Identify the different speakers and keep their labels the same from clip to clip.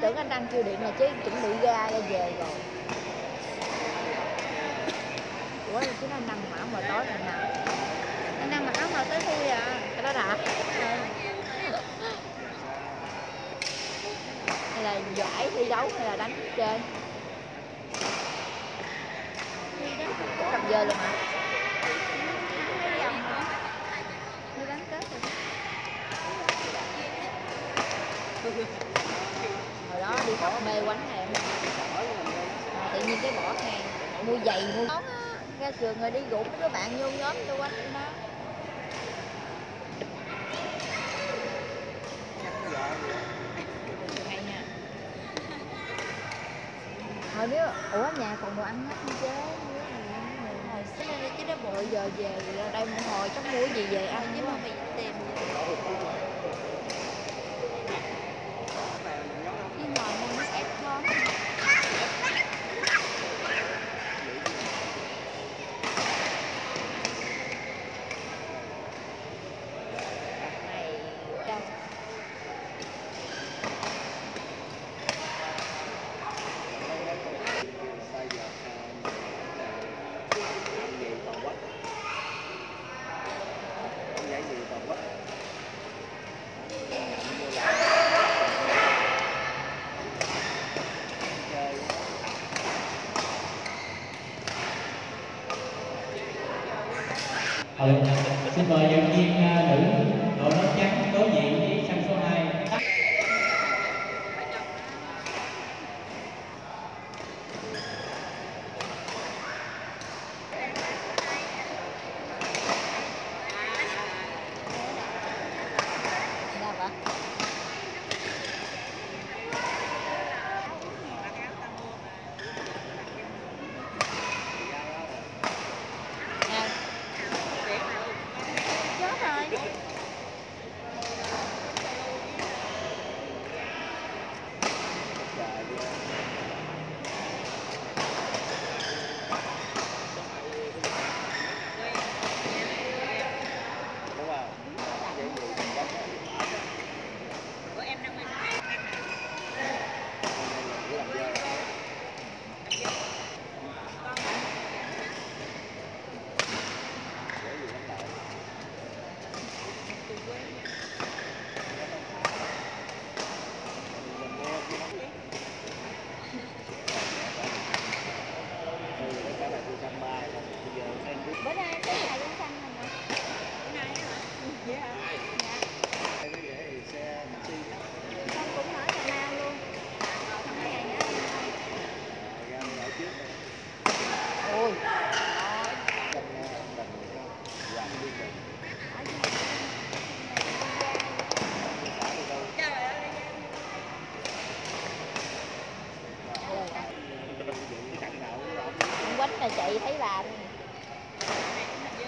Speaker 1: tưởng anh đang kêu điện là chứ chuẩn bị ra ra về rồi. Ủa chứ nó đang mã mà tối rồi nào
Speaker 2: anh đang mặc áo màu tới thui à?
Speaker 1: Cái đó đã. Hay là giải thi đấu hay là đánh chơi?
Speaker 2: Đi
Speaker 1: cầm giờ luôn hả
Speaker 2: Thank you nữa đi bán
Speaker 1: mê quánh này à, ờ, tự nhiên cái bỏ ngang mua giày mua nón ra trường rồi đi rủ mấy đứa bạn vô nhóm tôi quánh đó Thôi nha. Nếu ủa nhà còn đồ ăn hết không chế hồi xưa đây chứ đó bộ giờ về đây một hồi chắc mua gì về ăn
Speaker 2: chứ mà
Speaker 1: mình
Speaker 2: bị tìm.
Speaker 3: Ừ, xin mời nhân viên à, nữ đội nón trắng đối diện với sân số 2
Speaker 1: Tắt.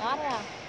Speaker 1: Đó thấy không